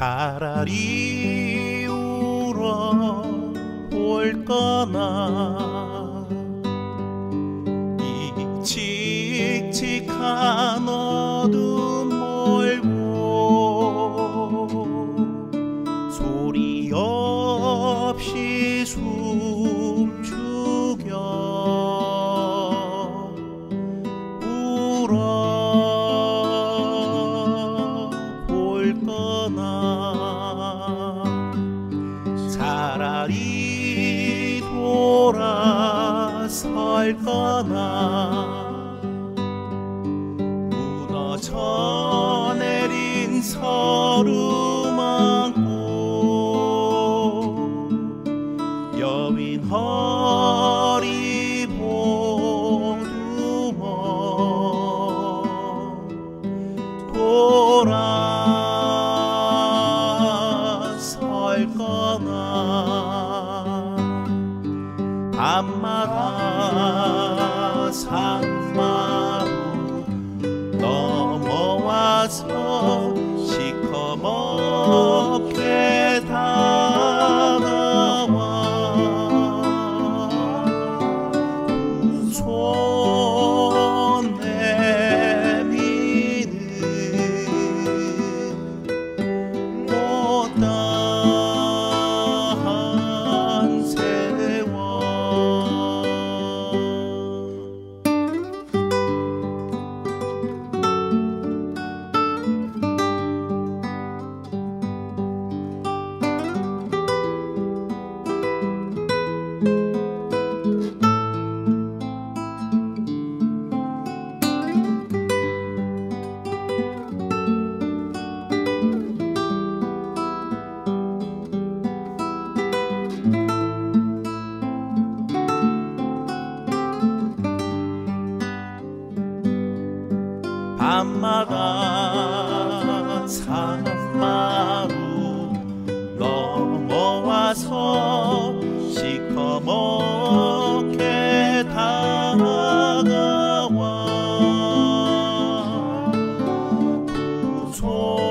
차라리 울어 볼거나. 이 칙칙한 어둠 몰고 소리 없이 숨 돌아설거나. 무너져 내린 서름 안고 여윈 허리 봉두머 돌아설거나 time. 산마다 산마루 넘어와서 시커멓게 다가와. 구속